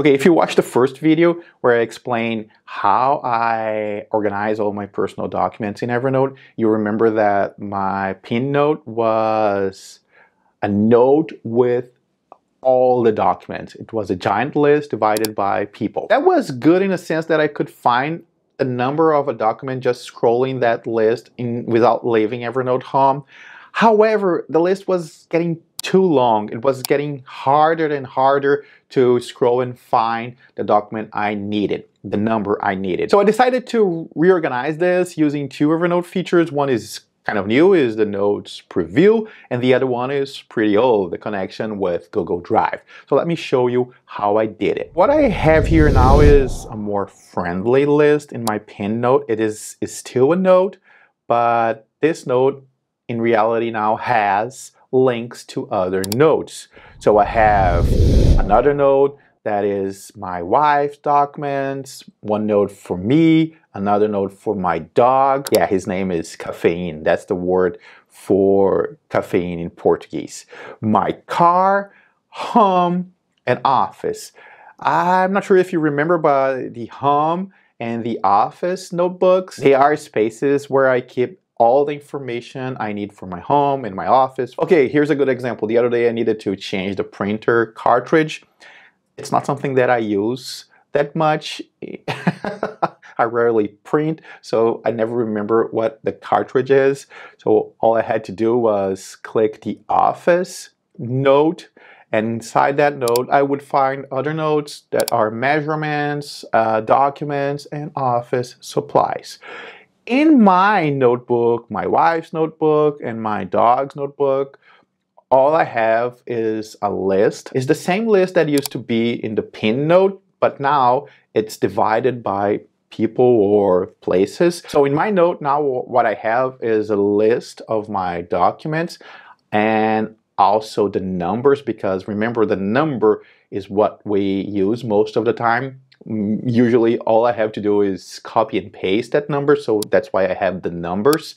Okay, if you watch the first video where I explain how I organize all my personal documents in Evernote, you remember that my pin note was a note with all the documents. It was a giant list divided by people. That was good in a sense that I could find a number of a document just scrolling that list in without leaving Evernote home. However, the list was getting too long. It was getting harder and harder to scroll and find the document I needed, the number I needed. So I decided to reorganize this using two Evernote features. One is kind of new, is the Notes Preview, and the other one is pretty old, the connection with Google Drive. So let me show you how I did it. What I have here now is a more friendly list in my pin note. It is, is still a note, but this note in reality now has links to other notes. So I have another note that is my wife's documents, one note for me, another note for my dog. Yeah, his name is Cafeína. That's the word for caffeine in Portuguese. My car, home, and office. I'm not sure if you remember, but the home and the office notebooks, they are spaces where I keep all the information I need for my home and my office. Okay, here's a good example. The other day I needed to change the printer cartridge. It's not something that I use that much. I rarely print, so I never remember what the cartridge is. So all I had to do was click the office note and inside that note, I would find other notes that are measurements, uh, documents, and office supplies in my notebook, my wife's notebook, and my dog's notebook, all I have is a list. It's the same list that used to be in the pin note, but now it's divided by people or places. So in my note now, what I have is a list of my documents and also the numbers because remember the number is what we use most of the time usually all I have to do is copy and paste that number so that's why I have the numbers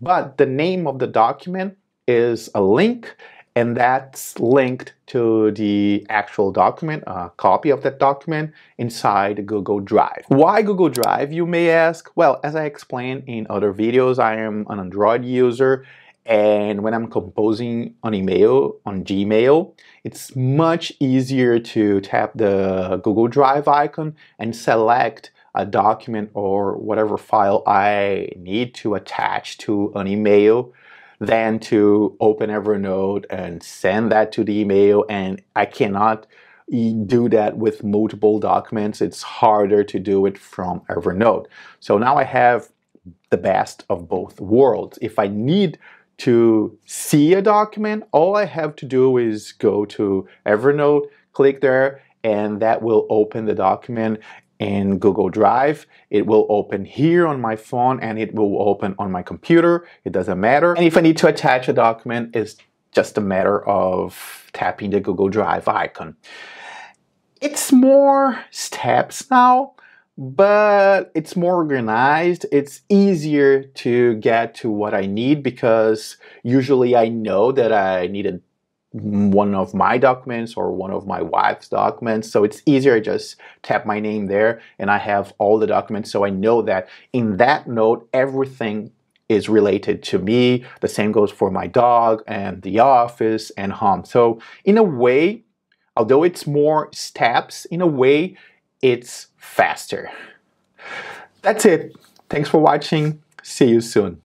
but the name of the document is a link and that's linked to the actual document, a copy of that document inside Google Drive. Why Google Drive, you may ask? Well, as I explained in other videos, I am an Android user and when I'm composing on email, on Gmail, it's much easier to tap the Google Drive icon and select a document or whatever file I need to attach to an email than to open Evernote and send that to the email and I cannot do that with multiple documents. It's harder to do it from Evernote. So now I have the best of both worlds. If I need to see a document, all I have to do is go to Evernote, click there, and that will open the document in Google Drive. It will open here on my phone and it will open on my computer. It doesn't matter. And if I need to attach a document, it's just a matter of tapping the Google Drive icon. It's more steps now, but it's more organized. It's easier to get to what I need because usually I know that I needed one of my documents or one of my wife's documents. So it's easier. I just tap my name there and I have all the documents. So I know that in that note, everything is related to me. The same goes for my dog and the office and home. So in a way, although it's more steps, in a way, it's faster. That's it. Thanks for watching. See you soon.